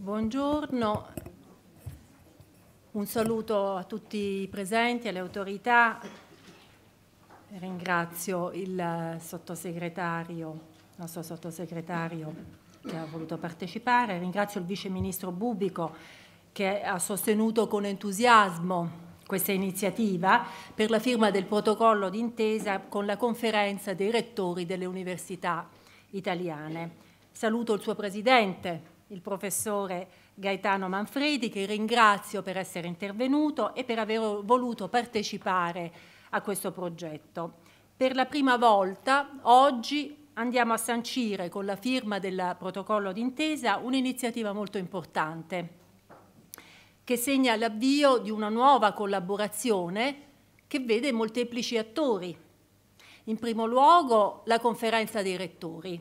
Buongiorno, un saluto a tutti i presenti, alle autorità. Ringrazio il sottosegretario, il nostro sottosegretario che ha voluto partecipare. Ringrazio il vice ministro Bubico che ha sostenuto con entusiasmo questa iniziativa per la firma del protocollo d'intesa con la conferenza dei rettori delle università italiane. Saluto il suo presidente, il professore Gaetano Manfredi, che ringrazio per essere intervenuto e per aver voluto partecipare a questo progetto. Per la prima volta oggi andiamo a sancire con la firma del protocollo d'intesa un'iniziativa molto importante che segna l'avvio di una nuova collaborazione che vede molteplici attori. In primo luogo la conferenza dei rettori,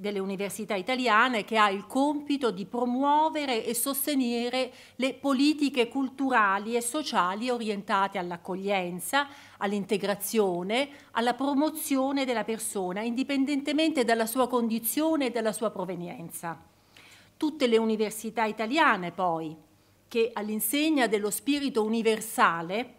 delle università italiane che ha il compito di promuovere e sostenere le politiche culturali e sociali orientate all'accoglienza, all'integrazione, alla promozione della persona, indipendentemente dalla sua condizione e dalla sua provenienza. Tutte le università italiane poi, che all'insegna dello spirito universale,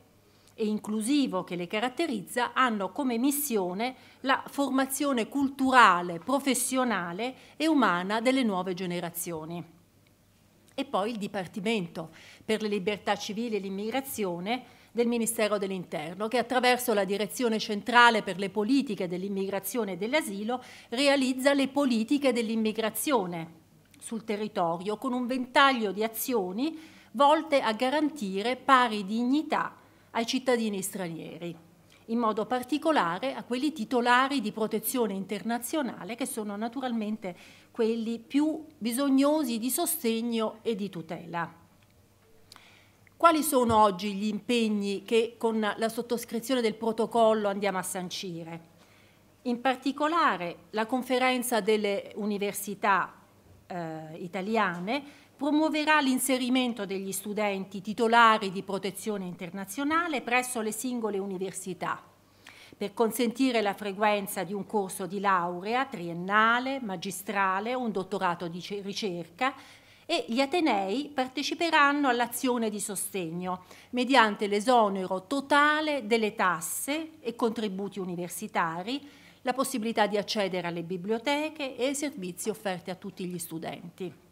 e inclusivo che le caratterizza hanno come missione la formazione culturale, professionale e umana delle nuove generazioni. E poi il Dipartimento per le libertà civili e l'immigrazione del Ministero dell'Interno, che attraverso la Direzione Centrale per le politiche dell'immigrazione e dell'asilo realizza le politiche dell'immigrazione sul territorio con un ventaglio di azioni volte a garantire pari dignità ai cittadini stranieri, in modo particolare a quelli titolari di protezione internazionale che sono naturalmente quelli più bisognosi di sostegno e di tutela. Quali sono oggi gli impegni che con la sottoscrizione del protocollo andiamo a sancire? In particolare la conferenza delle università eh, italiane promuoverà l'inserimento degli studenti titolari di protezione internazionale presso le singole università per consentire la frequenza di un corso di laurea triennale, magistrale un dottorato di ricerca e gli Atenei parteciperanno all'azione di sostegno mediante l'esonero totale delle tasse e contributi universitari, la possibilità di accedere alle biblioteche e ai servizi offerti a tutti gli studenti.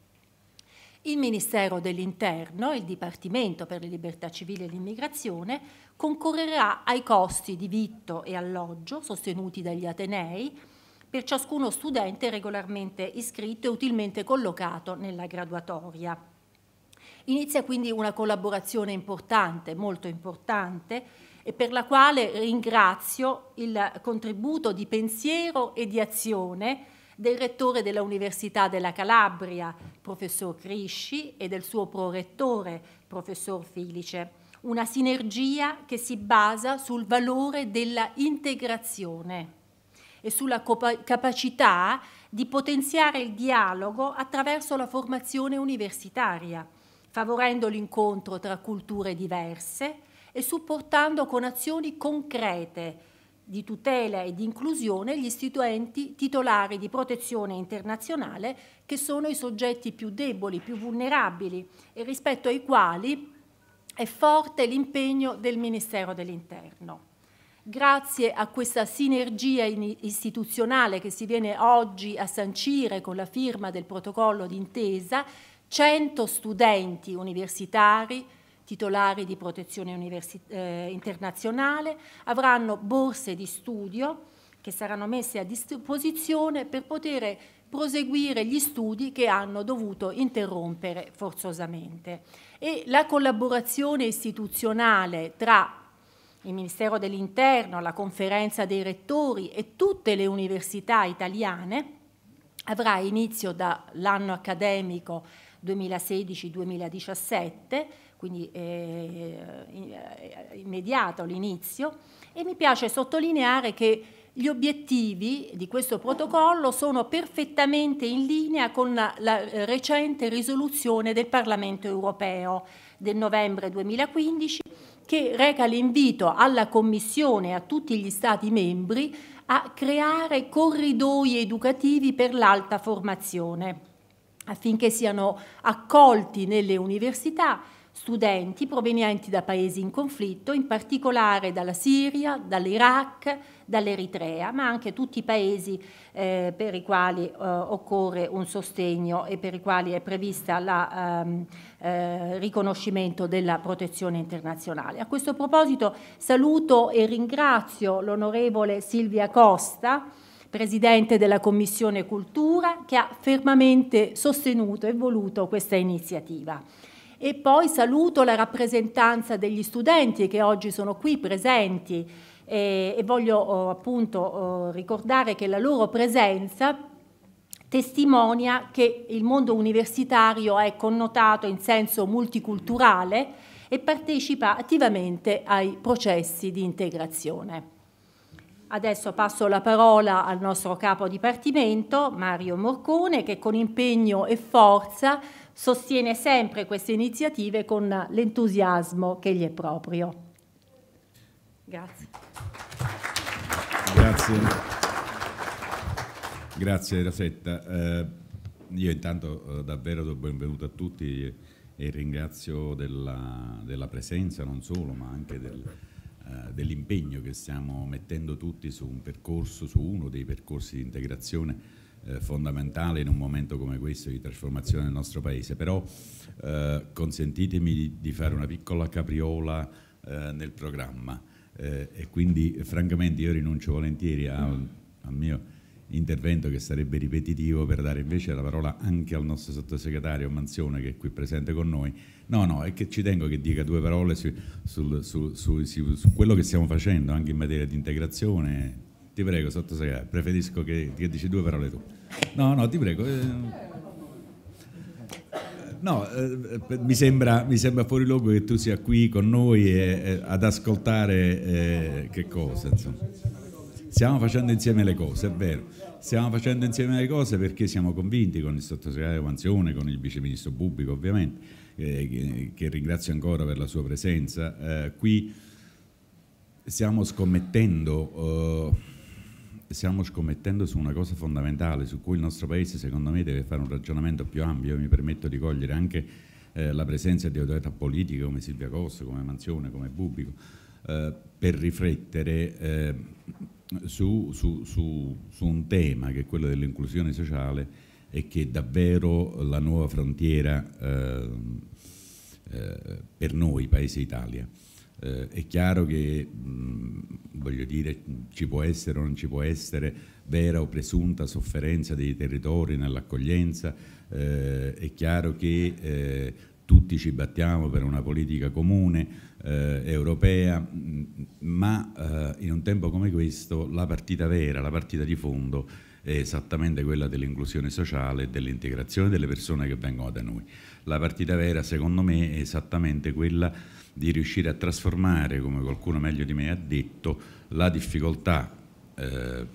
Il Ministero dell'Interno, il Dipartimento per le libertà civili e l'immigrazione, concorrerà ai costi di vitto e alloggio sostenuti dagli Atenei per ciascuno studente regolarmente iscritto e utilmente collocato nella graduatoria. Inizia quindi una collaborazione importante, molto importante, e per la quale ringrazio il contributo di pensiero e di azione del rettore della Università della Calabria, professor Crisci, e del suo prorettore, professor Filice. Una sinergia che si basa sul valore della integrazione e sulla capacità di potenziare il dialogo attraverso la formazione universitaria, favorendo l'incontro tra culture diverse e supportando con azioni concrete di tutela e di inclusione gli studenti titolari di protezione internazionale che sono i soggetti più deboli, più vulnerabili e rispetto ai quali è forte l'impegno del Ministero dell'Interno. Grazie a questa sinergia istituzionale che si viene oggi a sancire con la firma del protocollo d'intesa, 100 studenti universitari titolari di protezione eh, internazionale, avranno borse di studio che saranno messe a disposizione per poter proseguire gli studi che hanno dovuto interrompere forzosamente. E la collaborazione istituzionale tra il Ministero dell'Interno, la conferenza dei rettori e tutte le università italiane avrà inizio dall'anno accademico 2016-2017 quindi eh, immediato l'inizio, e mi piace sottolineare che gli obiettivi di questo protocollo sono perfettamente in linea con la recente risoluzione del Parlamento europeo del novembre 2015 che reca l'invito alla Commissione e a tutti gli Stati membri a creare corridoi educativi per l'alta formazione affinché siano accolti nelle università studenti provenienti da paesi in conflitto, in particolare dalla Siria, dall'Iraq, dall'Eritrea, ma anche tutti i paesi eh, per i quali eh, occorre un sostegno e per i quali è prevista il ehm, eh, riconoscimento della protezione internazionale. A questo proposito saluto e ringrazio l'onorevole Silvia Costa, Presidente della Commissione Cultura, che ha fermamente sostenuto e voluto questa iniziativa. E poi saluto la rappresentanza degli studenti che oggi sono qui presenti eh, e voglio oh, appunto oh, ricordare che la loro presenza testimonia che il mondo universitario è connotato in senso multiculturale e partecipa attivamente ai processi di integrazione. Adesso passo la parola al nostro capo dipartimento, Mario Morcone, che con impegno e forza sostiene sempre queste iniziative con l'entusiasmo che gli è proprio. Grazie. Grazie. Grazie Rosetta. Eh, io intanto eh, davvero do benvenuto a tutti e, ringrazio della, della, presenza non solo ma anche del, eh, dell'impegno che stiamo mettendo tutti su un percorso, su uno dei percorsi di integrazione eh, fondamentale in un momento come questo di trasformazione del nostro Paese, però eh, consentitemi di, di, fare una piccola capriola eh, nel programma eh, e quindi francamente io rinuncio volentieri al, al mio intervento che sarebbe ripetitivo per dare invece la parola anche al nostro sottosegretario Manzione che è qui presente con noi. No, no, è che ci tengo che dica due parole su, sul, su, su, su quello che stiamo facendo anche in materia di integrazione, ti prego, sottosegretario, preferisco che, che dici due parole tu. No, no, ti prego. Eh, no, eh, mi, sembra, mi, sembra, fuori luogo che tu sia qui con noi e, e, ad ascoltare eh, che cosa, insomma. Stiamo facendo insieme le cose, è vero. Stiamo facendo insieme le cose perché siamo convinti con il sottosegretario Manzione, con il viceministro Bubbico ovviamente, eh, che, che, ringrazio ancora per la sua presenza. Eh, qui stiamo scommettendo stiamo scommettendo su una cosa fondamentale su cui il nostro Paese secondo me deve fare un ragionamento più ampio, mi permetto di cogliere anche eh, la presenza di autorità politiche come Silvia Costa, come Manzione, come Bubico, eh, per riflettere eh, su, su, su, su, un tema che è quello dell'inclusione sociale e che è davvero la nuova frontiera eh, eh, per noi, Paese Italia. Eh, è chiaro che, mh, voglio dire, ci può essere o non ci può essere vera o presunta sofferenza dei territori nell'accoglienza, eh, è chiaro che eh, tutti ci battiamo per una politica comune eh, europea, ma eh, in un tempo come questo la partita vera, la partita di fondo è esattamente quella dell'inclusione sociale e dell'integrazione delle persone che vengono da noi. La partita vera, secondo me, è esattamente quella di riuscire a trasformare, come qualcuno meglio di me ha detto, la difficoltà eh,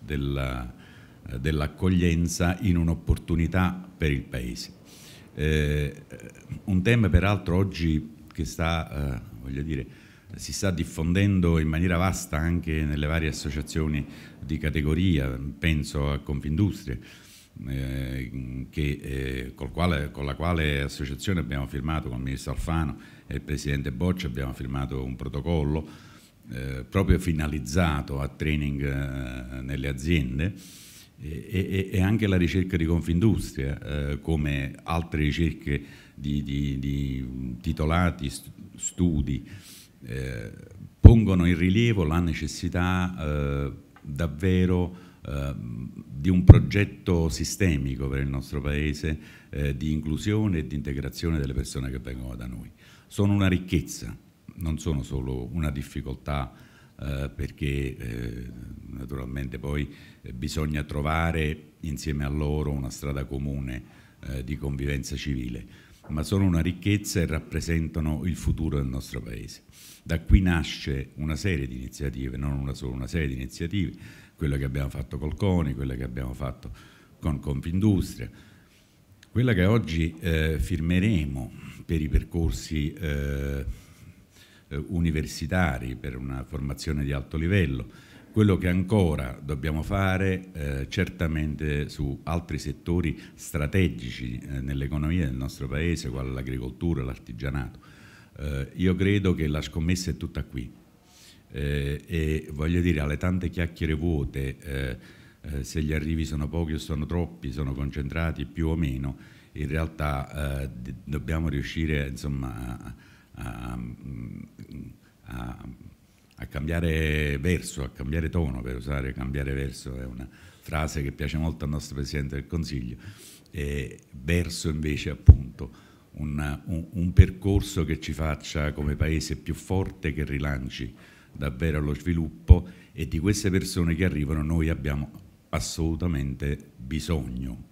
dell'accoglienza in un'opportunità per il Paese. Eh, un tema peraltro oggi che sta, eh, dire, si sta diffondendo in maniera vasta anche nelle varie associazioni di categoria, penso a Confindustria, eh, che, eh, quale, con la quale associazione abbiamo firmato con il ministro Alfano e il presidente Boccia abbiamo firmato un protocollo eh, proprio finalizzato a training eh, nelle aziende e, e, e, anche la ricerca di Confindustria, eh, come altre ricerche di, di, di titolati, studi, eh, pongono in rilievo la necessità davvero Ehm, di un progetto sistemico per il nostro Paese eh, di inclusione e di integrazione delle persone che vengono da noi. Sono una ricchezza, non sono solo una difficoltà eh, perché eh, naturalmente poi eh, bisogna trovare insieme a loro una strada comune eh, di convivenza civile, ma sono una ricchezza e rappresentano il futuro del nostro Paese. Da qui nasce una serie di iniziative, non una solo, una serie di iniziative quello che abbiamo fatto col CONI, quello che abbiamo fatto con Confindustria, quella che oggi eh, firmeremo per i percorsi eh, universitari, per una formazione di alto livello, quello che ancora dobbiamo fare eh, certamente su altri settori strategici eh, nell'economia del nostro Paese, quale l'agricoltura, l'artigianato. Eh, io credo che la scommessa è tutta qui eh, e voglio dire alle tante chiacchiere vuote, eh, eh, se gli arrivi sono pochi o sono troppi, sono concentrati più o meno, in realtà dobbiamo riuscire insomma, a, a, a a cambiare verso, a cambiare tono, per usare cambiare verso è una frase che piace molto al nostro Presidente del Consiglio, e verso invece appunto un, un, un, percorso che ci faccia come Paese più forte, che rilanci davvero lo sviluppo e di queste persone che arrivano noi abbiamo assolutamente bisogno.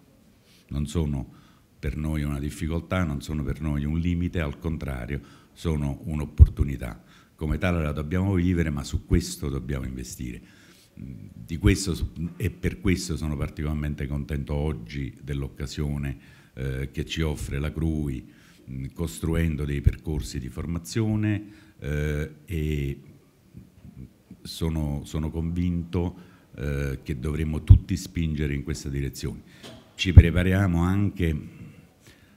Non sono per noi una difficoltà, non sono per noi un limite, al contrario, sono un'opportunità come tale la dobbiamo vivere, ma su questo dobbiamo investire. Questo, e per questo sono particolarmente contento oggi dell'occasione eh, che ci offre la CRUI, mh, costruendo dei percorsi di formazione eh, e sono, sono convinto eh, che dovremmo tutti spingere in questa direzione. Ci prepariamo anche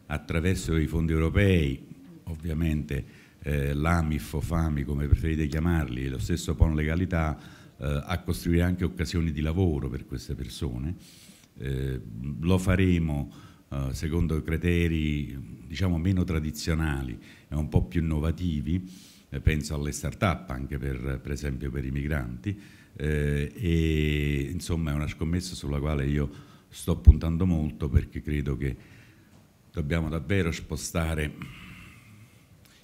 attraverso i fondi europei, ovviamente eh, l'AMIF o FAMI come preferite chiamarli, lo stesso PON Legalità, eh, a costruire anche occasioni di lavoro per queste persone. Eh, lo faremo eh, secondo criteri diciamo meno tradizionali e un po' più innovativi, eh, penso alle start-up anche per, per esempio per i migranti, eh, e insomma è una scommessa sulla quale io sto puntando molto perché credo che dobbiamo davvero spostare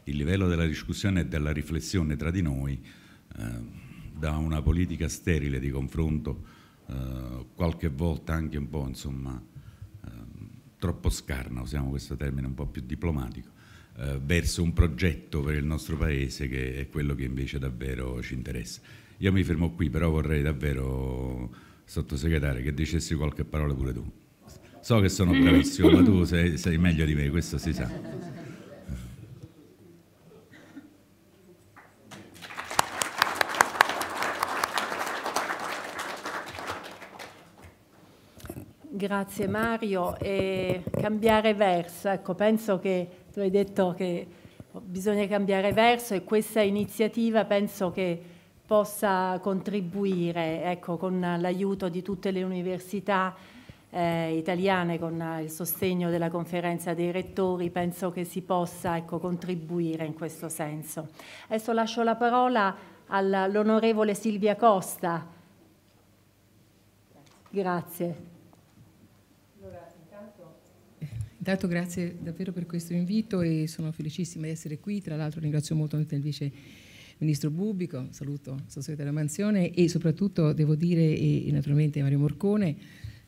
il livello della discussione e della riflessione tra di noi eh, da una politica sterile di confronto, eh, qualche volta anche un po' insomma eh, troppo scarna, usiamo questo termine un po' più diplomatico, eh, verso un progetto per il nostro Paese che è quello che invece davvero ci interessa. Io mi fermo qui, però vorrei davvero, sottosegretario, che dicessi qualche parola pure tu. So che sono bravissimo, ma tu sei, sei meglio di me, questo si sa. Grazie Mario. E cambiare verso, ecco, penso che tu hai detto che bisogna cambiare verso e questa iniziativa penso che possa contribuire ecco, con l'aiuto di tutte le università eh, italiane, con il sostegno della conferenza dei rettori, penso che si possa ecco, contribuire in questo senso. Adesso lascio la parola all'onorevole Silvia Costa. Grazie. Intanto grazie davvero per questo invito e sono felicissima di essere qui. Tra l'altro ringrazio molto il vice ministro Bubico, saluto il sottosegretario Manzione e soprattutto devo dire e, naturalmente Mario Morcone,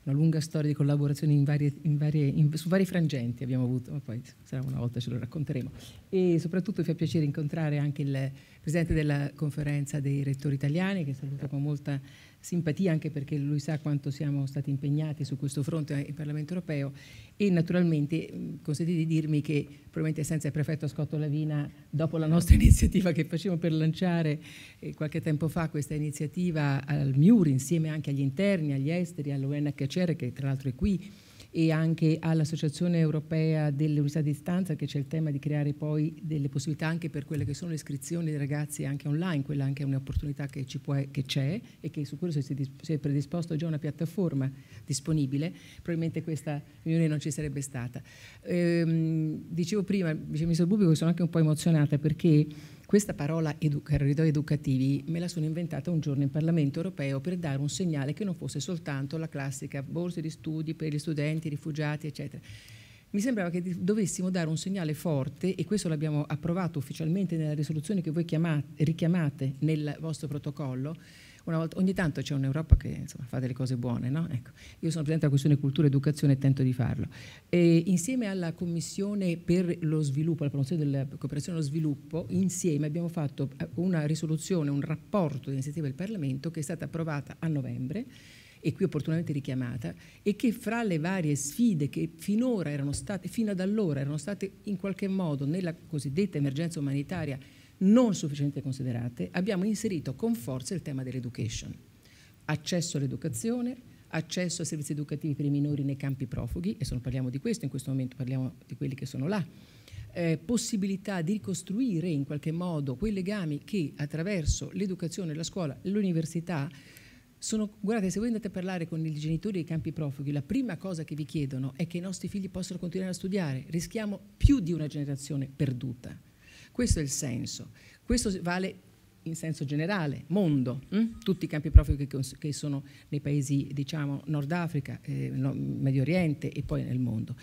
una lunga storia di collaborazione in varie, in varie, in, su vari frangenti abbiamo avuto, ma poi sarà una volta ce lo racconteremo. E soprattutto mi fa piacere incontrare anche il presidente della conferenza dei rettori italiani, che saluto con molta simpatia anche perché lui sa quanto siamo stati impegnati su questo fronte in Parlamento europeo e naturalmente consentite di dirmi che probabilmente senza il prefetto Scotto Lavina dopo la nostra iniziativa che facevamo per lanciare eh, qualche tempo fa questa iniziativa al MIUR insieme anche agli interni, agli esteri, all'UNHCR che tra l'altro è qui e anche all'Associazione Europea delle Università di Distanza che c'è il tema di creare poi delle possibilità anche per quelle che sono le iscrizioni dei ragazzi anche online, quella anche è un'opportunità che, c'è e che su quello si, è predisposto già una piattaforma disponibile, probabilmente questa riunione non ci sarebbe stata. Ehm, dicevo prima, Vice Ministro Bubico, sono anche un po' emozionata perché questa parola edu- corridoi educativi me la sono inventata un giorno in Parlamento europeo per dare un segnale che non fosse soltanto la classica borsa di studi per gli studenti, i rifugiati, eccetera. Mi sembrava che dovessimo dare un segnale forte, e questo l'abbiamo approvato ufficialmente nella risoluzione che voi chiamate, richiamate nel vostro protocollo, volta, ogni tanto c'è un'Europa che insomma, fa delle cose buone. No? Ecco, io sono presente alla questione cultura educazione e tento di farlo. E insieme alla Commissione per lo sviluppo, la promozione della cooperazione e lo sviluppo, insieme abbiamo fatto eh, una risoluzione, un rapporto di iniziativa del Parlamento che è stata approvata a novembre e qui opportunamente richiamata, e che fra le varie sfide che finora erano state, fino ad allora erano state in qualche modo nella cosiddetta emergenza umanitaria non sufficientemente considerate, abbiamo inserito con forza il tema dell'education. accesso all'educazione, accesso a servizi educativi per i minori nei campi profughi, e se non parliamo di questo, in questo momento parliamo di quelli che sono là, eh, possibilità di ricostruire in qualche modo quei legami che attraverso l'educazione, la scuola, l'università sono, guardate, se voi andate a parlare con i genitori dei campi profughi, la prima cosa che vi chiedono è che i nostri figli possano continuare a studiare. Rischiamo più di una generazione perduta. Questo è il senso. Questo vale in senso generale, mondo, hm? tutti i campi profughi che, che, sono nei paesi, diciamo, Nord Africa, eh, no, Medio Oriente e poi nel mondo.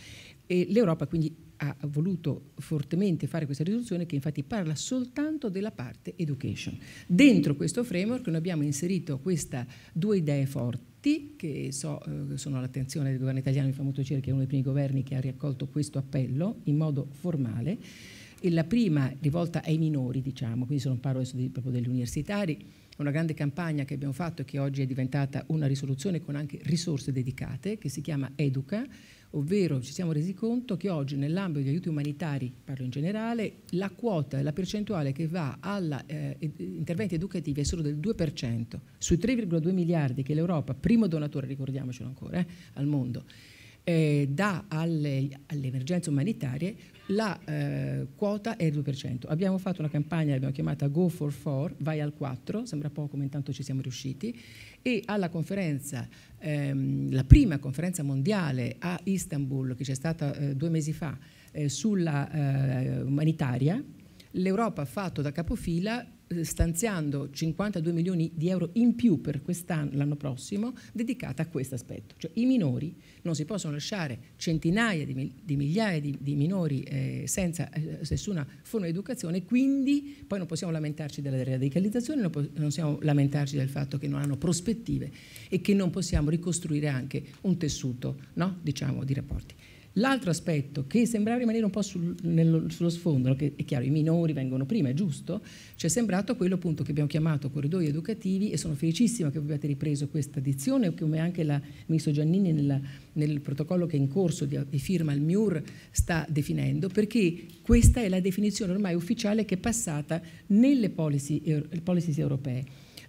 L'Europa quindi ha voluto fortemente fare questa risoluzione che infatti parla soltanto della parte education. Dentro questo framework noi abbiamo inserito queste due idee forti che so, eh, sono all'attenzione del governo italiano, mi fa molto piacere che è uno dei primi governi che ha riaccolto questo appello in modo formale. La prima rivolta ai minori, diciamo, quindi se non parlo adesso di, proprio degli universitari, una grande campagna che abbiamo fatto e che oggi è diventata una risoluzione con anche risorse dedicate, che si chiama Educa, ovvero ci siamo resi conto che oggi nell'ambito degli aiuti umanitari, parlo in generale, la quota la percentuale che va agli eh, interventi educativi è solo del 2%, sui 3,2 miliardi che l'Europa, primo donatore, ricordiamocelo ancora, eh, al mondo, eh, dà alle, alle, emergenze umanitarie, la eh, quota è il 2%. Abbiamo fatto una campagna, l'abbiamo chiamata Go for 4, vai al 4, sembra poco ma intanto ci siamo riusciti, e alla conferenza, ehm, la prima conferenza mondiale a Istanbul, che c'è stata eh, due mesi fa, eh, sulla eh, umanitaria, l'Europa ha fatto da capofila stanziando 52 milioni di euro in più per quest'anno, l'anno prossimo, dedicata a questo aspetto. Cioè i minori non si possono lasciare centinaia di, di migliaia di, di minori eh, senza eh, nessuna forma di educazione, quindi poi non possiamo lamentarci della radicalizzazione, non, non possiamo lamentarci del fatto che non hanno prospettive e che non possiamo ricostruire anche un tessuto no? diciamo, di rapporti. L'altro aspetto che sembrava rimanere un po' sul, nello, sullo sfondo, che è chiaro i minori vengono prima, è giusto, ci è sembrato quello appunto che abbiamo chiamato corridoi educativi e sono felicissima che voi abbiate ripreso questa edizione, come anche il ministro Giannini nella, nel protocollo che è in corso di, di firma al MIUR sta definendo, perché questa è la definizione ormai ufficiale che è passata nelle policy, policy europee.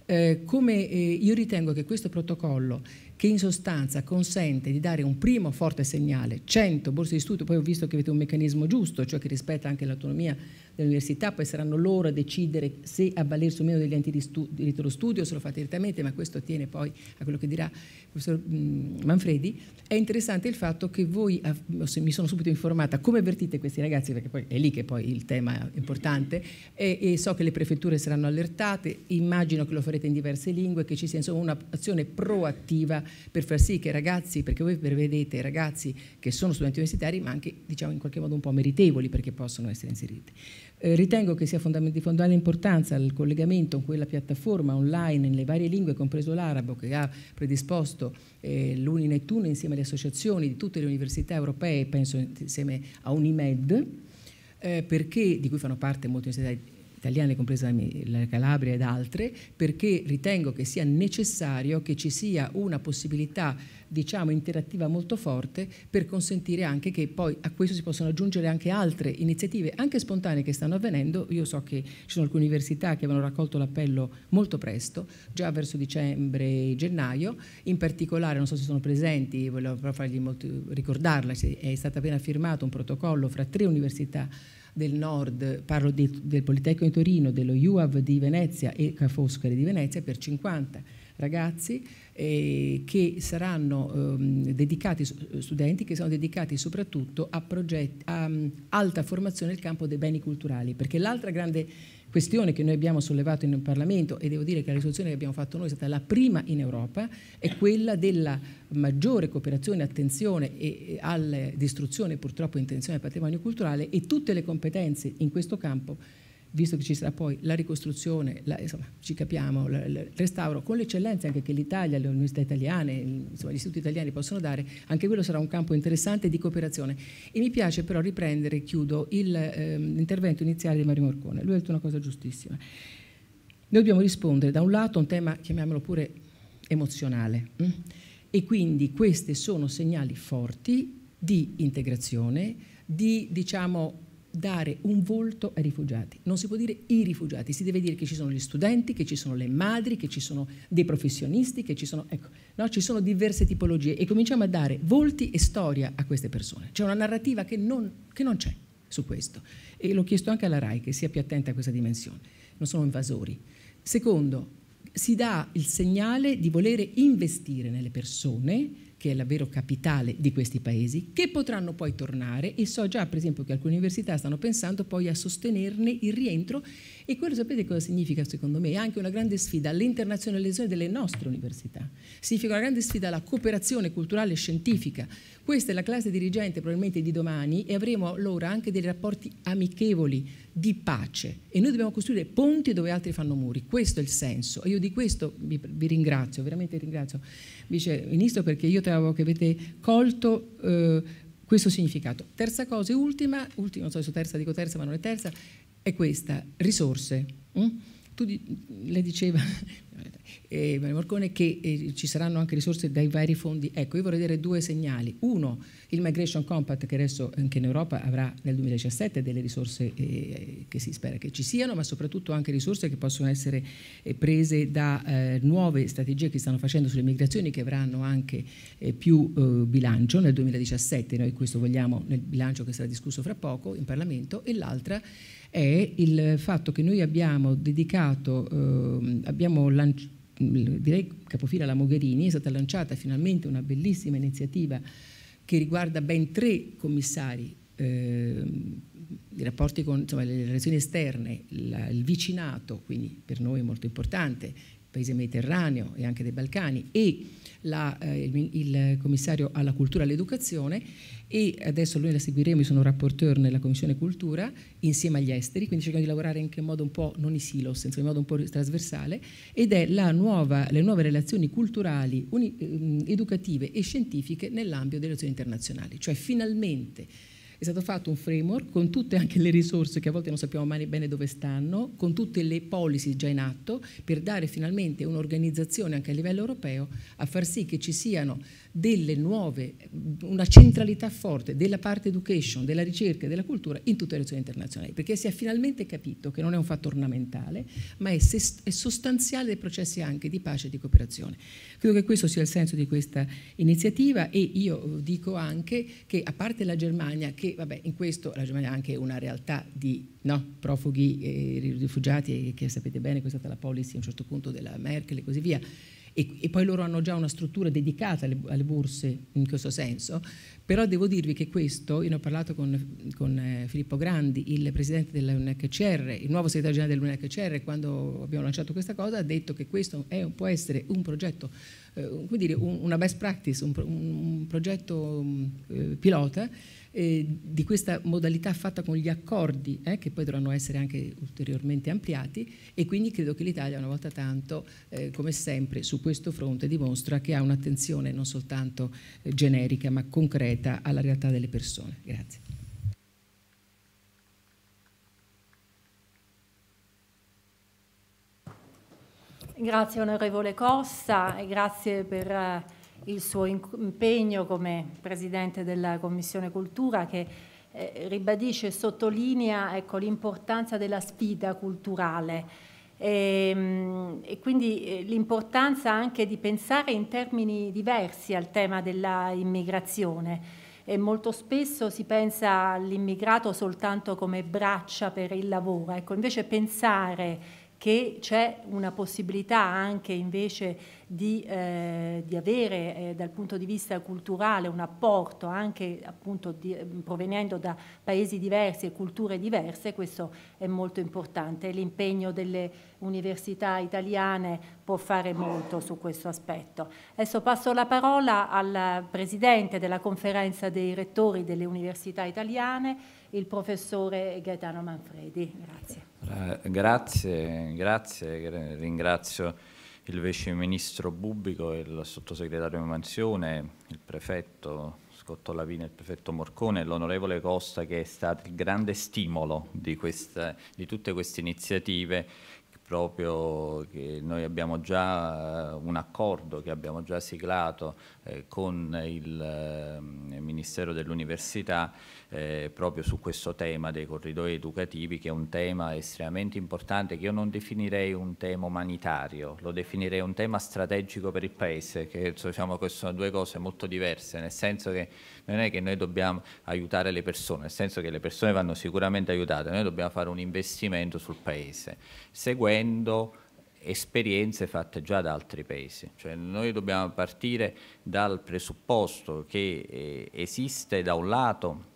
Eh, come eh, io ritengo che questo protocollo che in sostanza consente di dare un primo forte segnale, 100 borse di studio, poi ho visto che avete un meccanismo giusto, cioè che rispetta anche l'autonomia dell'università, poi saranno loro a decidere se avvalersi o meno degli enti di diritto allo studio, se lo fate direttamente, ma questo attiene poi a quello che dirà il professor Manfredi. È interessante il fatto che voi, mi sono subito informata, come avvertite questi ragazzi, perché poi è lì che poi il tema è importante, e, e so che le prefetture saranno allertate, immagino che lo farete in diverse lingue, che ci sia insomma un'azione proattiva per far sì che ragazzi, perché voi prevedete ragazzi che sono studenti universitari, ma anche diciamo in qualche modo un po' meritevoli perché possono essere inseriti. Eh, ritengo che sia di fondamentale importanza il collegamento con quella piattaforma online nelle varie lingue, compreso l'arabo, che ha predisposto eh, l'Uninetun insieme alle associazioni di tutte le università europee, penso insieme a Unimed, eh, perché, di cui fanno parte molte università italiane, compresa la Calabria ed altre, perché ritengo che sia necessario che ci sia una possibilità diciamo, interattiva molto forte per consentire anche che poi a questo si possano aggiungere anche altre iniziative, anche spontanee che stanno avvenendo. Io so che ci sono alcune università che avevano raccolto l'appello molto presto, già verso dicembre gennaio, in particolare non so se sono presenti, volevo però fargli molto, ricordarla, è stato appena firmato un protocollo fra tre università del nord, parlo di, del Politecnico di Torino, dello UAV di Venezia e Ca' Foscari di Venezia per 50 ragazzi eh, che saranno eh, dedicati, studenti che sono dedicati soprattutto a, progetti, a um, alta formazione nel campo dei beni culturali, perché l'altra grande questione che noi abbiamo sollevato in Parlamento e devo dire che la risoluzione che abbiamo fatto noi è stata la prima in Europa, è quella della maggiore cooperazione e attenzione e, alla distruzione purtroppo intenzione del patrimonio culturale e tutte le competenze in questo campo visto che ci sarà poi la ricostruzione, la, insomma, ci capiamo, la, il restauro, con le eccellenze anche che l'Italia, le università italiane, insomma, gli istituti italiani possono dare, anche quello sarà un campo interessante di cooperazione. E mi piace però riprendere, chiudo, ehm, l'intervento ehm, iniziale di Mario Morcone. Lui ha detto una cosa giustissima. Noi dobbiamo rispondere da un lato a un tema, chiamiamolo pure emozionale, hm? e quindi questi sono segnali forti di integrazione, di diciamo dare un volto ai rifugiati, non si può dire i rifugiati, si deve dire che ci sono gli studenti, che ci sono le madri, che ci sono dei professionisti, che ci sono, ecco, no? ci sono diverse tipologie e cominciamo a dare volti e storia a queste persone. C'è una narrativa che non, che non c'è su questo e l'ho chiesto anche alla RAI che sia più attenta a questa dimensione, non sono invasori. Secondo, si dà il segnale di volere investire nelle persone che è la vero capitale di questi paesi, che potranno poi tornare e so già per esempio che alcune università stanno pensando poi a sostenerne il rientro e quello sapete cosa significa secondo me? È anche una grande sfida all'internazionalizzazione delle nostre università, significa una grande sfida alla cooperazione culturale e scientifica. Questa è la classe dirigente probabilmente di domani e avremo allora anche dei rapporti amichevoli di pace e noi dobbiamo costruire ponti dove altri fanno muri, questo è il senso e io di questo vi, vi ringrazio, veramente ringrazio Vice Ministro perché io trovo che avete colto eh, questo significato. Terza cosa e ultima, ultima, non so se terza dico terza ma non è terza, è questa, risorse. Mm? Tu, lei diceva, eh, Morcone, che eh, ci saranno anche risorse dai vari fondi. Ecco, io vorrei dire due segnali. Uno, il Migration Compact che adesso anche in Europa avrà nel 2017 delle risorse eh, che si spera che ci siano, ma soprattutto anche risorse che possono essere eh, prese da eh, nuove strategie che stanno facendo sulle migrazioni che avranno anche eh, più bilancio nel 2017. Noi questo vogliamo nel bilancio che sarà discusso fra poco in Parlamento e l'altra è il fatto che noi abbiamo dedicato, eh, abbiamo lanciato, direi capofila alla Mogherini, è stata lanciata finalmente una bellissima iniziativa che riguarda ben tre commissari, eh, i rapporti con insomma, le relazioni esterne, la, il vicinato, quindi per noi è molto importante, paese mediterraneo e anche dei Balcani, e la, eh, il, il, commissario alla cultura e all'educazione e adesso noi la seguiremo, io sono rapporteur nella Commissione Cultura insieme agli esteri, quindi cerchiamo di lavorare anche in modo un po', non i silos, in modo un po' trasversale, ed è nuova, le nuove relazioni culturali, uni, eh, educative e scientifiche nell'ambito delle relazioni internazionali, cioè finalmente è stato fatto un framework con tutte anche le risorse che a volte non sappiamo mai bene dove stanno, con tutte le policy già in atto, per dare finalmente un'organizzazione anche a livello europeo a far sì che ci siano delle nuove, una centralità forte della parte education, della ricerca e della cultura in tutte le relazioni internazionali, perché si è finalmente capito che non è un fatto ornamentale, ma è, è sostanziale dei processi anche di pace e di cooperazione. Credo che questo sia il senso di questa iniziativa e io dico anche che a parte la Germania, che vabbè in questo la Germania è anche una realtà di no, profughi e rifugiati, e che sapete bene questa è stata la policy a un certo punto della Merkel e così via, e, e, poi loro hanno già una struttura dedicata alle, alle, borse in questo senso, però devo dirvi che questo, io ne ho parlato con, con eh, Filippo Grandi, il presidente dell'UNHCR, il nuovo segretario generale dell'UNHCR, quando abbiamo lanciato questa cosa, ha detto che questo è, può essere un progetto, eh, come dire, un, una best practice, un, un progetto eh, pilota eh, di questa modalità fatta con gli accordi eh, che poi dovranno essere anche ulteriormente ampliati e quindi credo che l'Italia una volta tanto, eh, come sempre, su questo fronte dimostra che ha un'attenzione non soltanto generica ma concreta alla realtà delle persone. Grazie. Grazie onorevole Costa e grazie per eh, il suo impegno come Presidente della Commissione Cultura che eh, ribadisce e sottolinea ecco, l'importanza della sfida culturale e, ehm, e quindi eh, l'importanza anche di pensare in termini diversi al tema dell'immigrazione. E molto spesso si pensa all'immigrato soltanto come braccia per il lavoro, ecco, invece pensare che c'è una possibilità anche invece di, eh, di avere eh, dal punto di vista culturale un apporto anche appunto di, provenendo da paesi diversi e culture diverse, questo è molto importante. L'impegno delle università italiane può fare molto su questo aspetto. Adesso passo la parola al Presidente della conferenza dei rettori delle università italiane, il professore Gaetano Manfredi. Grazie. Eh, grazie, grazie, ringrazio il Vice Ministro Bubico, il Sottosegretario Mansione, il Prefetto Scotto Lavina, il Prefetto Morcone e l'Onorevole Costa che è stato il grande stimolo di, questa, di tutte queste iniziative proprio che noi abbiamo già eh, un accordo che abbiamo già siglato eh, con il, eh, Ministero dell'Università eh, proprio su questo tema dei corridoi educativi che è un tema estremamente importante che io non definirei un tema umanitario, lo definirei un tema strategico per il Paese, che diciamo, sono due cose molto diverse, nel senso che non è che noi dobbiamo aiutare le persone, nel senso che le persone vanno sicuramente aiutate, noi dobbiamo fare un investimento sul Paese, seguendo esperienze fatte già da altri paesi. Cioè noi dobbiamo partire dal presupposto che eh, esiste da un lato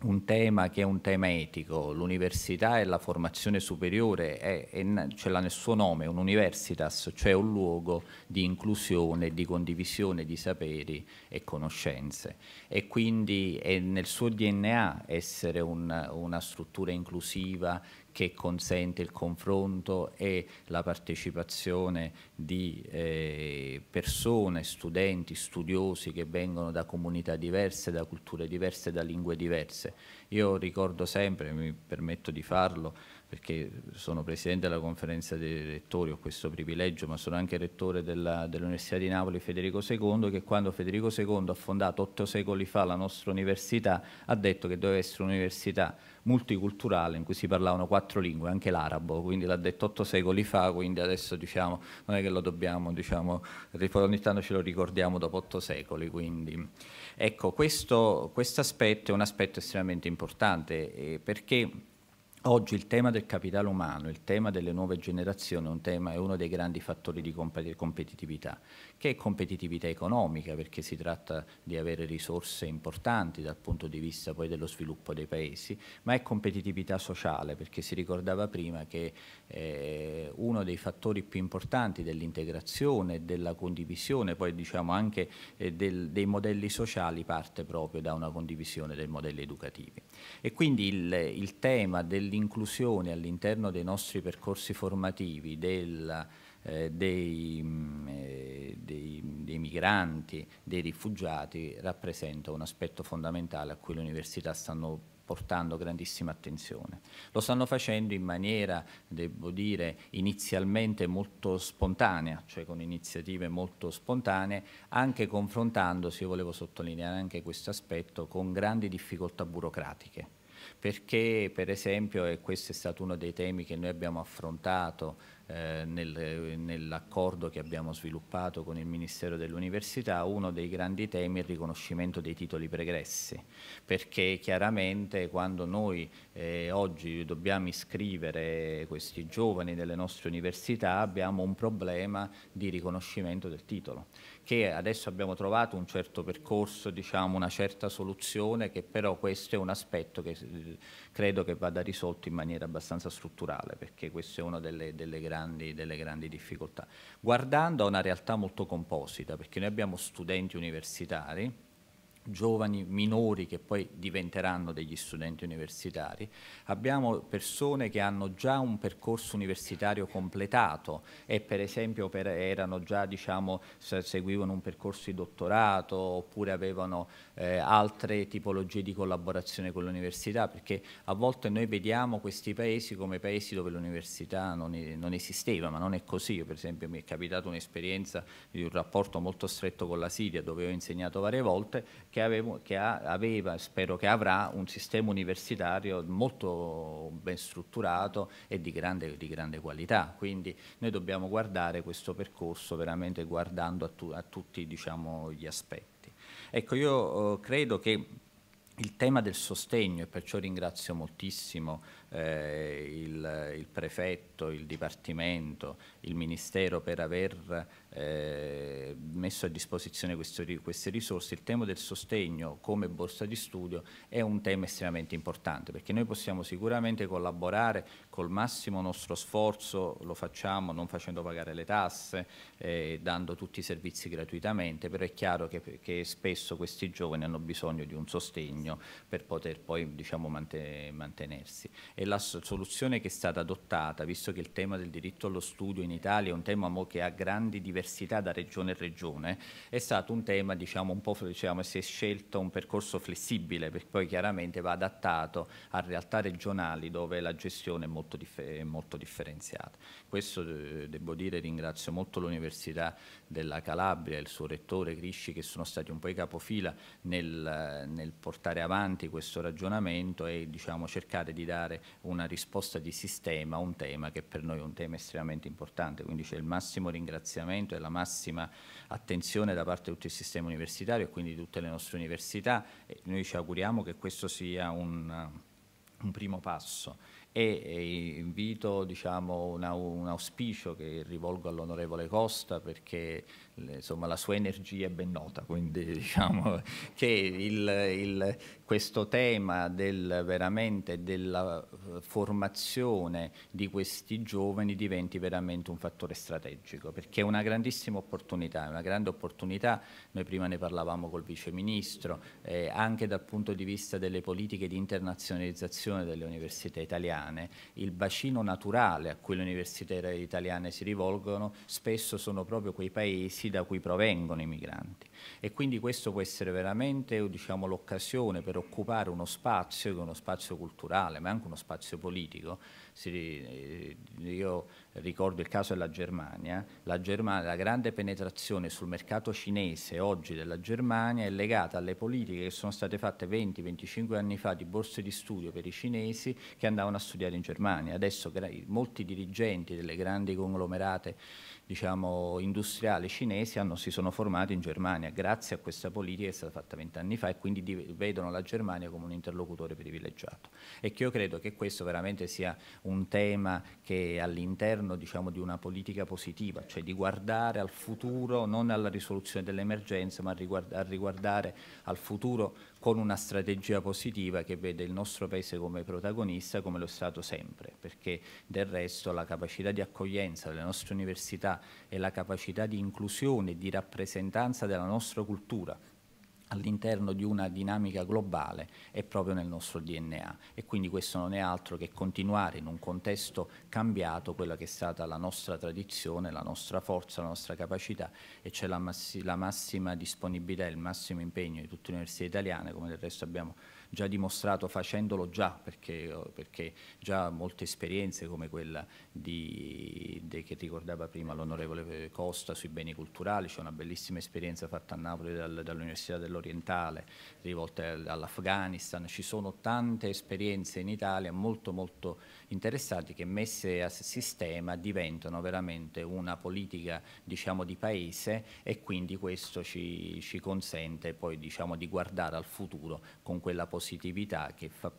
un tema che è un tema etico, l'università e la formazione superiore è, è, ce l'ha nel suo nome, un universitas, cioè un luogo di inclusione, di condivisione di saperi e conoscenze e quindi è nel suo DNA essere un, una struttura inclusiva che consente il confronto e la partecipazione di eh, persone, studenti, studiosi che vengono da comunità diverse, da culture diverse, da lingue diverse. Io ricordo sempre, mi permetto di farlo, perché sono presidente della conferenza dei rettori, ho questo privilegio, ma sono anche rettore dell'Università di Napoli Federico II, che quando Federico II ha fondato otto secoli fa la nostra università, ha detto che doveva essere un'università multiculturale in cui si parlavano quattro lingue, anche l'arabo, quindi l'ha detto otto secoli fa, quindi adesso diciamo, non è che lo dobbiamo, diciamo, ogni tanto ce lo ricordiamo dopo otto secoli. Quindi. Ecco, questo aspetto è un aspetto estremamente importante eh, perché Oggi il tema del capitale umano, il tema delle nuove generazioni è, un tema, è uno dei grandi fattori di competitività, che è competitività economica perché si tratta di avere risorse importanti dal punto di vista poi dello sviluppo dei paesi, ma è competitività sociale perché si ricordava prima che eh, uno dei fattori più importanti dell'integrazione della condivisione, poi diciamo anche eh, del, dei modelli sociali parte proprio da una condivisione dei modelli educativi. E quindi il, il tema del dell'inclusione all'interno dei nostri percorsi formativi del, eh, dei, mh, eh, dei, dei, migranti, dei rifugiati rappresenta un aspetto fondamentale a cui le università stanno portando grandissima attenzione. Lo stanno facendo in maniera, devo dire, inizialmente molto spontanea, cioè con iniziative molto spontanee, anche confrontandosi, volevo sottolineare anche questo aspetto, con grandi difficoltà burocratiche perché per esempio, e questo è stato uno dei temi che noi abbiamo affrontato eh, nel, nell'accordo che abbiamo sviluppato con il Ministero dell'Università, uno dei grandi temi è il riconoscimento dei titoli pregressi, perché chiaramente quando noi eh, oggi dobbiamo iscrivere questi giovani nelle nostre università abbiamo un problema di riconoscimento del titolo che adesso abbiamo trovato un certo percorso, diciamo, una certa soluzione, che però questo è un aspetto che eh, credo che vada risolto in maniera abbastanza strutturale, perché questa è una delle, delle, grandi, delle grandi difficoltà. Guardando a una realtà molto composita, perché noi abbiamo studenti universitari, giovani minori che poi diventeranno degli studenti universitari, abbiamo persone che hanno già un percorso universitario completato e per esempio per, erano già, diciamo, seguivano un percorso di dottorato oppure avevano eh, altre tipologie di collaborazione con l'università, perché a volte noi vediamo questi paesi come paesi dove l'università non, non esisteva, ma non è così. Io, per esempio mi è capitata un'esperienza di un rapporto molto stretto con la Siria dove ho insegnato varie volte che, avevo, che ha, aveva, spero che avrà, un sistema universitario molto ben strutturato e di grande, di grande qualità. Quindi noi dobbiamo guardare questo percorso veramente guardando a, tu, a tutti diciamo, gli aspetti. Ecco, io eh, credo che il tema del sostegno, e perciò ringrazio moltissimo eh, il, il, prefetto, il dipartimento, il ministero per aver eh, messo a disposizione queste, queste risorse, il tema del sostegno come borsa di studio è un tema estremamente importante perché noi possiamo sicuramente collaborare col massimo nostro sforzo, lo facciamo non facendo pagare le tasse, eh, dando tutti i servizi gratuitamente, però è chiaro che, che, spesso questi giovani hanno bisogno di un sostegno per poter poi diciamo, mantenersi. E la soluzione che è stata adottata, visto che il tema del diritto allo studio in Italia è un tema che ha grandi diversità, da regione a regione, è stato un tema, diciamo, un po' diciamo, si è scelto un percorso flessibile, perché poi chiaramente va adattato a realtà regionali dove la gestione è molto, differ molto differenziata. Questo eh, devo dire ringrazio molto l'Università della Calabria il suo rettore Grisci che sono stati un po' i capofila nel, nel portare avanti questo ragionamento e diciamo, cercare di dare una risposta di sistema a un tema che per noi è un tema estremamente importante, quindi c'è il massimo ringraziamento e la massima attenzione da parte di tutto il sistema universitario e quindi di tutte le nostre università e noi ci auguriamo che questo sia un, un primo passo e invito diciamo, una, un auspicio che rivolgo all'onorevole Costa perché insomma, la sua energia è ben nota, quindi diciamo che il, il, questo tema del, veramente della eh, formazione di questi giovani diventi veramente un fattore strategico, perché è una grandissima opportunità, è una grande opportunità, noi prima ne parlavamo col Vice Ministro, eh, anche dal punto di vista delle politiche di internazionalizzazione delle università italiane, il bacino naturale a cui le università italiane si rivolgono spesso sono proprio quei paesi da cui provengono i migranti e quindi questo può essere veramente diciamo, l'occasione per occupare uno spazio, uno spazio culturale ma anche uno spazio politico. Si, io ricordo il caso della Germania, la Germania, la grande penetrazione sul mercato cinese oggi della Germania è legata alle politiche che sono state fatte 20-25 anni fa di borse di studio per i cinesi che andavano a studiare in Germania. Adesso molti dirigenti delle grandi conglomerate diciamo, industriali cinesi hanno, si sono formati in Germania grazie a questa politica che è stata fatta vent'anni fa e quindi di, vedono la Germania come un interlocutore privilegiato. E che io credo che questo veramente sia un tema che all'interno diciamo, di una politica positiva, cioè di guardare al futuro, non alla risoluzione delle emergenze, ma a, riguard a riguardare al futuro con una strategia positiva che vede il nostro Paese come protagonista, come lo è stato sempre, perché del resto la capacità di accoglienza delle nostre università e la capacità di inclusione e di rappresentanza della nostra cultura all'interno di una dinamica globale è proprio nel nostro DNA e quindi questo non è altro che continuare in un contesto cambiato quella che è stata la nostra tradizione, la nostra forza, la nostra capacità e c'è la, massi la massima disponibilità e il massimo impegno di tutte le università italiane come del resto abbiamo già dimostrato facendolo già, perché, perché già molte esperienze come quella di, di, che ricordava prima l'onorevole Costa sui beni culturali, c'è una bellissima esperienza fatta a Napoli dal, dall'Università dell'Orientale, rivolte all'Afghanistan, ci sono tante esperienze in Italia molto molto interessanti che messe a sistema diventano veramente una politica diciamo, di paese e quindi questo ci, ci consente poi diciamo, di guardare al futuro con quella positività che fa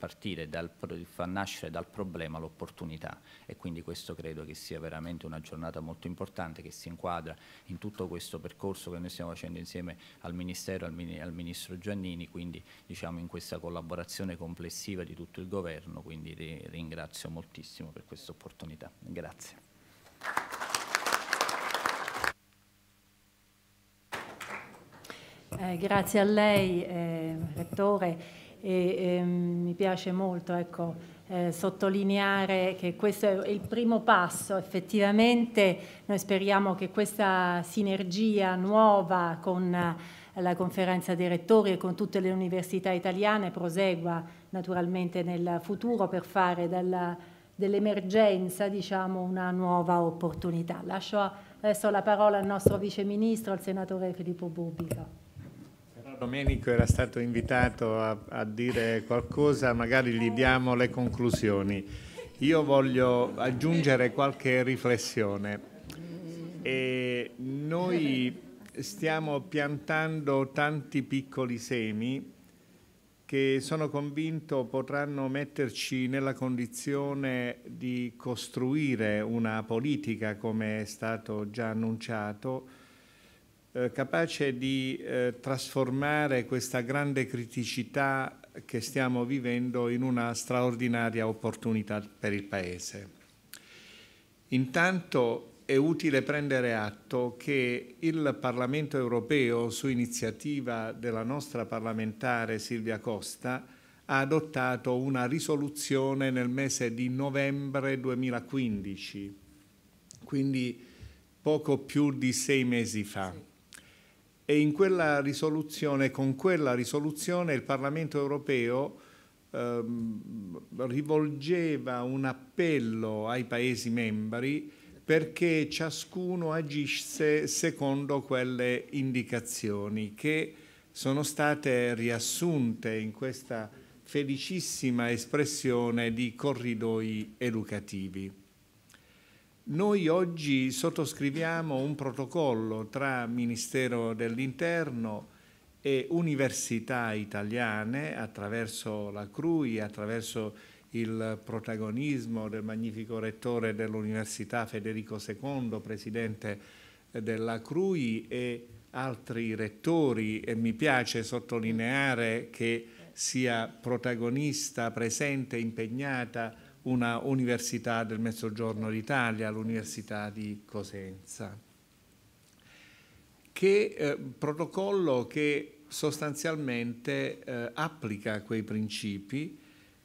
dal, fa nascere dal problema l'opportunità. E quindi questo credo che sia veramente una giornata molto importante che si inquadra in tutto questo percorso che noi stiamo facendo insieme al Ministero al, al Ministro Giannini, quindi diciamo in questa collaborazione complessiva di tutto il Governo, quindi ringrazio moltissimo per questa opportunità. Grazie. Eh, grazie a lei, eh, Rettore e eh, mi piace molto ecco, eh, sottolineare che questo è il primo passo, effettivamente noi speriamo che questa sinergia nuova con la conferenza dei rettori e con tutte le università italiane prosegua naturalmente nel futuro per fare dell'emergenza diciamo, una nuova opportunità. Lascio adesso la parola al nostro Vice Ministro, al Senatore Filippo Bubica. Domenico era stato invitato a, a, dire qualcosa, magari gli diamo le conclusioni. Io voglio aggiungere qualche riflessione. E noi stiamo piantando tanti piccoli semi che sono convinto potranno metterci nella condizione di costruire una politica, come è stato già annunciato, eh, capace di eh, trasformare questa grande criticità che stiamo vivendo in una straordinaria opportunità per il Paese. Intanto è utile prendere atto che il Parlamento europeo, su iniziativa della nostra parlamentare Silvia Costa, ha adottato una risoluzione nel mese di novembre 2015. Quindi poco più di sei mesi fa. E in quella risoluzione, con quella risoluzione il Parlamento europeo ehm, rivolgeva un appello ai Paesi membri perché ciascuno agisse secondo quelle indicazioni che sono state riassunte in questa felicissima espressione di corridoi educativi. Noi oggi sottoscriviamo un protocollo tra Ministero dell'Interno e università italiane attraverso la CRUI, attraverso il protagonismo del magnifico rettore dell'Università Federico II, presidente della CRUI e altri rettori e mi piace sottolineare che sia protagonista, presente, impegnata una università del Mezzogiorno d'Italia, l'Università di Cosenza. Che eh, protocollo che sostanzialmente eh, applica quei principi,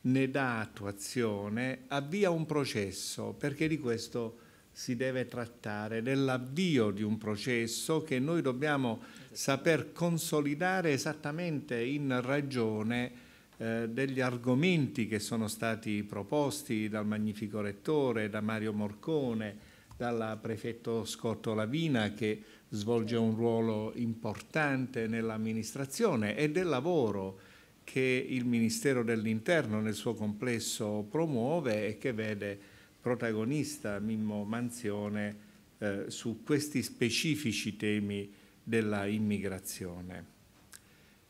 ne dà attuazione, avvia un processo, perché di questo si deve trattare, dell'avvio di un processo che noi dobbiamo saper consolidare esattamente in ragione eh, degli argomenti che sono stati proposti dal magnifico rettore, da Mario Morcone, dal prefetto Scotto Lavina che svolge un ruolo importante nell'amministrazione e del lavoro che il Ministero dell'Interno nel suo complesso promuove e che vede protagonista Mimmo Manzione eh, su questi specifici temi della immigrazione.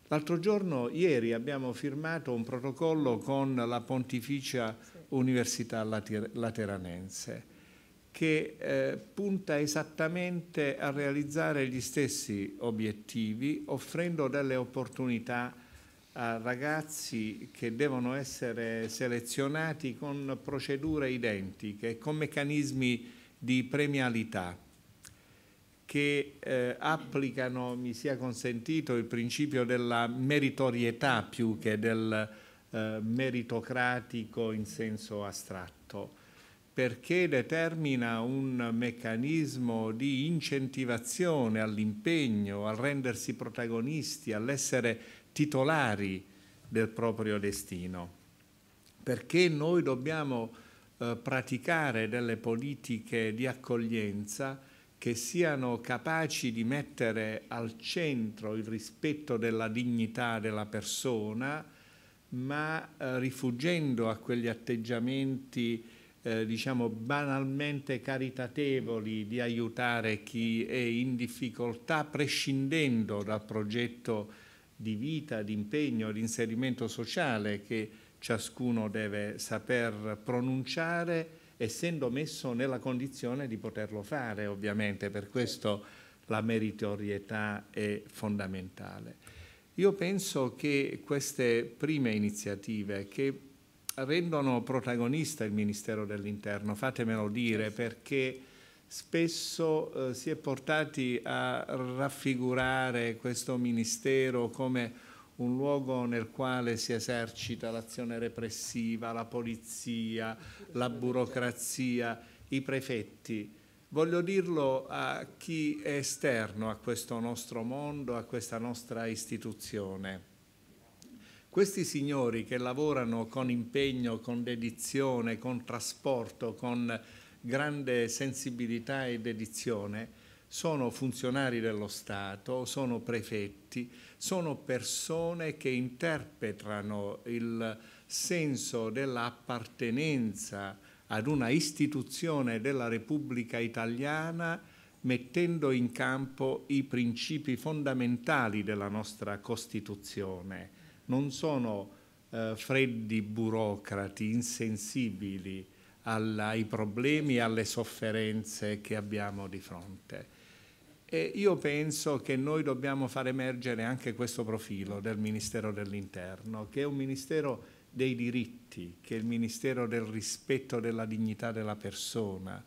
L'altro giorno, ieri, abbiamo firmato un protocollo con la Pontificia Università Lateranense che eh, punta esattamente a realizzare gli stessi obiettivi, offrendo delle opportunità a ragazzi che devono essere selezionati con procedure identiche, con meccanismi di premialità che eh, applicano, mi sia consentito, il principio della meritorietà più che del eh, meritocratico in senso astratto, perché determina un meccanismo di incentivazione all'impegno, al rendersi protagonisti, all'essere titolari del proprio destino, perché noi dobbiamo eh, praticare delle politiche di accoglienza che siano capaci di mettere al centro il rispetto della dignità della persona, ma eh, rifuggendo a quegli atteggiamenti eh, diciamo banalmente caritatevoli di aiutare chi è in difficoltà, prescindendo dal progetto di vita, di impegno, di inserimento sociale che ciascuno deve saper pronunciare essendo messo nella condizione di poterlo fare, ovviamente, per questo la meritorietà è fondamentale. Io penso che queste prime iniziative che rendono protagonista il Ministero dell'Interno, fatemelo dire, perché spesso eh, si è portati a raffigurare questo Ministero come un luogo nel quale si esercita l'azione repressiva, la polizia, la burocrazia, i prefetti. Voglio dirlo a chi è esterno a questo nostro mondo, a questa nostra istituzione. Questi signori che lavorano con impegno, con dedizione, con trasporto, con grande sensibilità e dedizione, sono funzionari dello Stato, sono prefetti, sono persone che interpretano il senso dell'appartenenza ad una istituzione della Repubblica Italiana mettendo in campo i principi fondamentali della nostra Costituzione. Non sono eh, freddi burocrati, insensibili ai problemi e alle sofferenze che abbiamo di fronte. E io penso che noi dobbiamo far emergere anche questo profilo del Ministero dell'Interno, che è un Ministero dei diritti, che è il Ministero del rispetto della dignità della persona,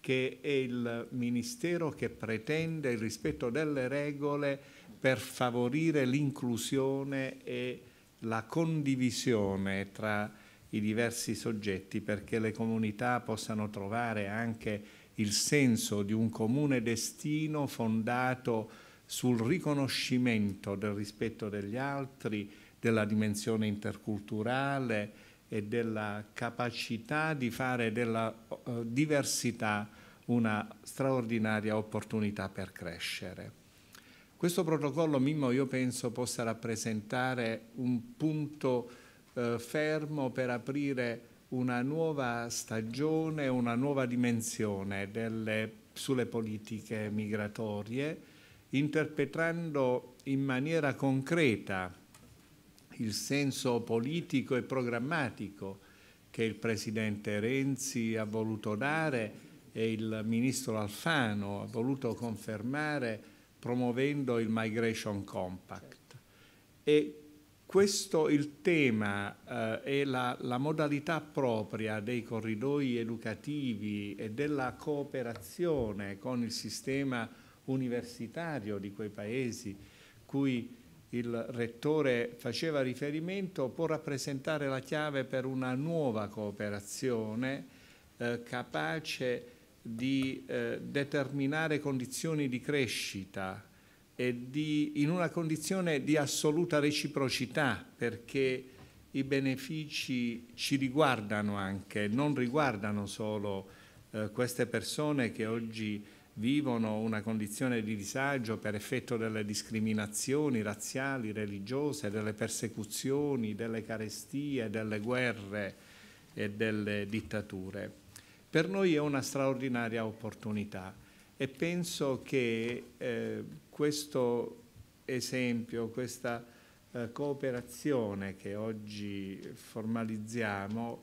che è il Ministero che pretende il rispetto delle regole per favorire l'inclusione e la condivisione tra i diversi soggetti perché le comunità possano trovare anche il senso di un comune destino fondato sul riconoscimento del rispetto degli altri, della dimensione interculturale e della capacità di fare della uh, diversità una straordinaria opportunità per crescere. Questo protocollo Mimmo io penso possa rappresentare un punto eh, fermo per aprire una nuova stagione, una nuova dimensione delle, sulle politiche migratorie, interpretando in maniera concreta il senso politico e programmatico che il Presidente Renzi ha voluto dare e il Ministro Alfano ha voluto confermare promuovendo il Migration Compact. E questo il tema eh, e la, la, modalità propria dei corridoi educativi e della cooperazione con il sistema universitario di quei paesi cui il rettore faceva riferimento può rappresentare la chiave per una nuova cooperazione eh, capace di eh, determinare condizioni di crescita e di, in una condizione di assoluta reciprocità perché i benefici ci riguardano anche, non riguardano solo eh, queste persone che oggi vivono una condizione di disagio per effetto delle discriminazioni razziali, religiose, delle persecuzioni, delle carestie, delle guerre e delle dittature. Per noi è una straordinaria opportunità e penso che eh, questo esempio, questa eh, cooperazione che oggi formalizziamo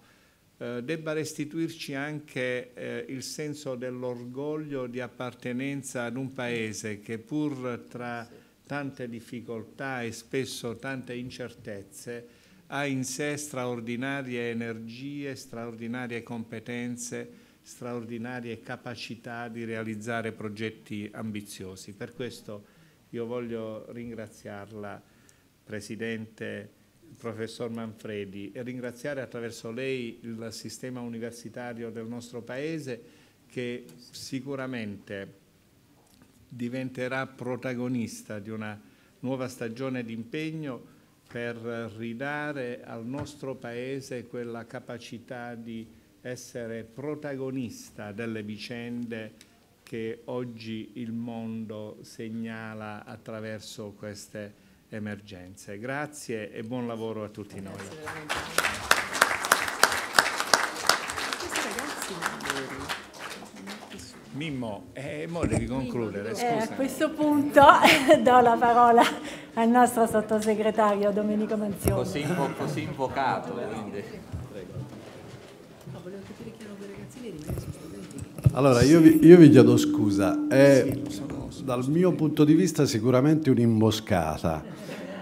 eh, debba restituirci anche eh, il senso dell'orgoglio di appartenenza ad un paese che pur tra tante difficoltà e spesso tante incertezze ha in sé straordinarie energie, straordinarie competenze, straordinarie capacità di realizzare progetti ambiziosi. Per questo io voglio ringraziarla, Presidente professor Manfredi, e ringraziare attraverso lei il sistema universitario del nostro Paese che sicuramente diventerà protagonista di una nuova stagione di impegno per ridare al nostro Paese quella capacità di essere protagonista delle vicende che oggi il mondo segnala attraverso queste emergenze. Grazie e buon lavoro a tutti noi. Mimmo, eh, mo devi concludere, scusa. Eh, a questo punto do la parola al nostro sottosegretario Domenico Manzioni. Così, così invocato, quindi. Allora, io vi, io vi chiedo scusa, è dal mio punto di vista sicuramente un'imboscata,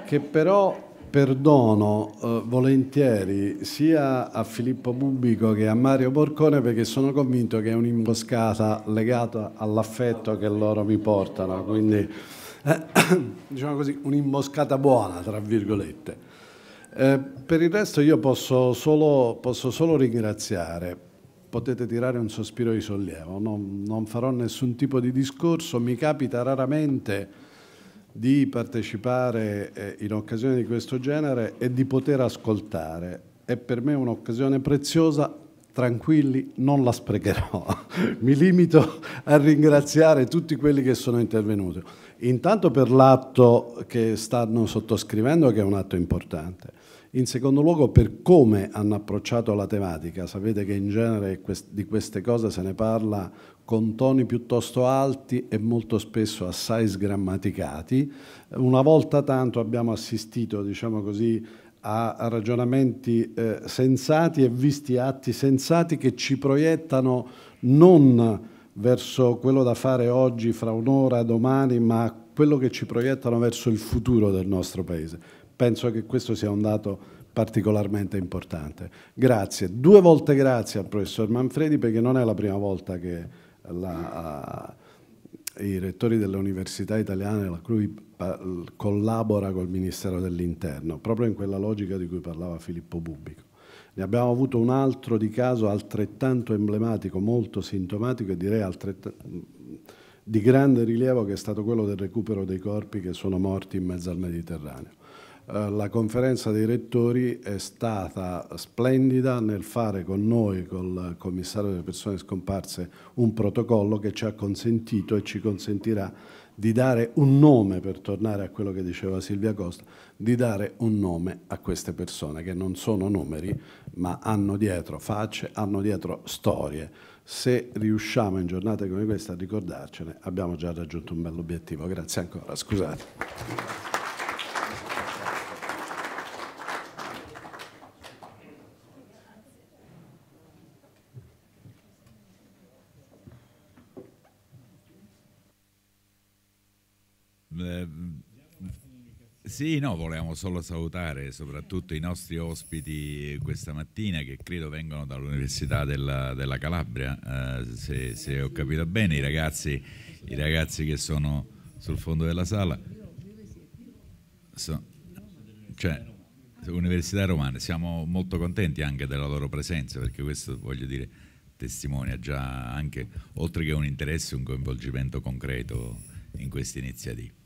che però perdono eh, volentieri sia a Filippo Bubico che a Mario Porcone perché sono convinto che è un'imboscata legata all'affetto che loro mi portano, quindi eh, diciamo così, un'imboscata buona, tra virgolette. Eh, per il resto io posso solo, posso solo ringraziare potete tirare un sospiro di sollievo. Non, non, farò nessun tipo di discorso, mi capita raramente di partecipare eh, in occasioni di questo genere e di poter ascoltare. È per me un'occasione preziosa, tranquilli, non la sprecherò. mi limito a ringraziare tutti quelli che sono intervenuti. Intanto per l'atto che stanno sottoscrivendo, che è un atto importante in secondo luogo per come hanno approcciato la tematica, sapete che in genere di queste cose se ne parla con toni piuttosto alti e molto spesso assai sgrammaticati. Una volta tanto abbiamo assistito, diciamo così, a ragionamenti eh, sensati e visti atti sensati che ci proiettano non verso quello da fare oggi, fra un'ora, domani, ma quello che ci proiettano verso il futuro del nostro Paese. Penso che questo sia un dato particolarmente importante. Grazie, due volte grazie al professor Manfredi perché non è la prima volta che la, uh, i rettori delle università italiane la uh, collabora col Ministero dell'Interno, proprio in quella logica di cui parlava Filippo Bubico. Ne abbiamo avuto un altro di caso altrettanto emblematico, molto sintomatico e direi di grande rilievo che è stato quello del recupero dei corpi che sono morti in mezzo al Mediterraneo. Eh, la conferenza dei rettori è stata splendida nel fare con noi, col commissario delle persone scomparse, un protocollo che ci ha consentito e ci consentirà di dare un nome, per tornare a quello che diceva Silvia Costa, di dare un nome a queste persone che non sono numeri, ma hanno dietro facce, hanno dietro storie. Se riusciamo in giornate come questa a ricordarcene, abbiamo già raggiunto un bell'obiettivo. Grazie ancora, scusate. Sì, no, volevamo solo salutare soprattutto i nostri ospiti questa mattina che credo vengono dall'Università della, della Calabria, eh, se, se, ho capito bene, i ragazzi, i ragazzi, che sono sul fondo della sala. So, cioè, Università Romana, siamo molto contenti anche della loro presenza perché questo, voglio dire, testimonia già anche, oltre che un interesse, un coinvolgimento concreto in queste iniziative.